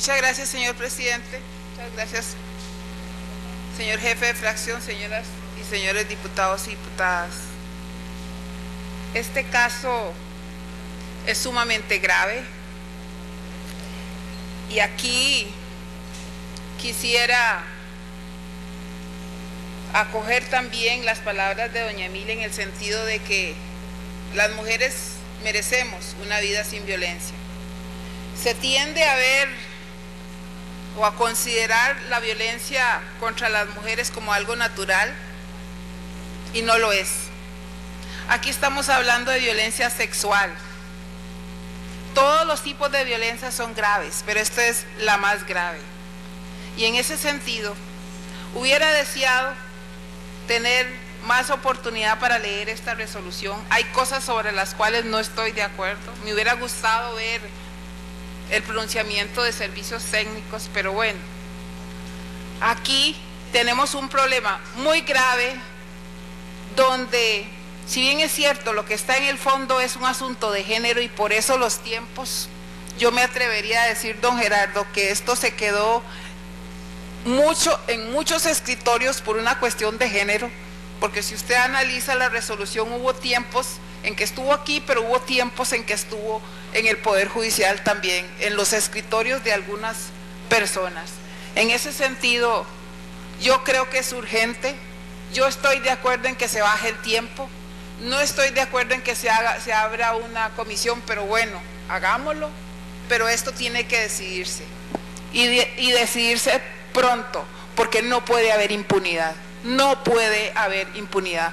Muchas gracias, señor presidente. Muchas gracias, señor jefe de fracción, señoras y señores diputados y diputadas. Este caso es sumamente grave y aquí quisiera acoger también las palabras de doña Emilia en el sentido de que las mujeres merecemos una vida sin violencia. Se tiende a ver o a considerar la violencia contra las mujeres como algo natural y no lo es. Aquí estamos hablando de violencia sexual. Todos los tipos de violencia son graves, pero esta es la más grave. Y en ese sentido, hubiera deseado tener más oportunidad para leer esta resolución. Hay cosas sobre las cuales no estoy de acuerdo. Me hubiera gustado ver el pronunciamiento de servicios técnicos, pero bueno, aquí tenemos un problema muy grave donde, si bien es cierto, lo que está en el fondo es un asunto de género y por eso los tiempos, yo me atrevería a decir, don Gerardo, que esto se quedó mucho en muchos escritorios por una cuestión de género, porque si usted analiza la resolución hubo tiempos en que estuvo aquí, pero hubo tiempos en que estuvo en el Poder Judicial también, en los escritorios de algunas personas. En ese sentido, yo creo que es urgente, yo estoy de acuerdo en que se baje el tiempo, no estoy de acuerdo en que se, haga, se abra una comisión, pero bueno, hagámoslo, pero esto tiene que decidirse. Y, y decidirse pronto, porque no puede haber impunidad, no puede haber impunidad.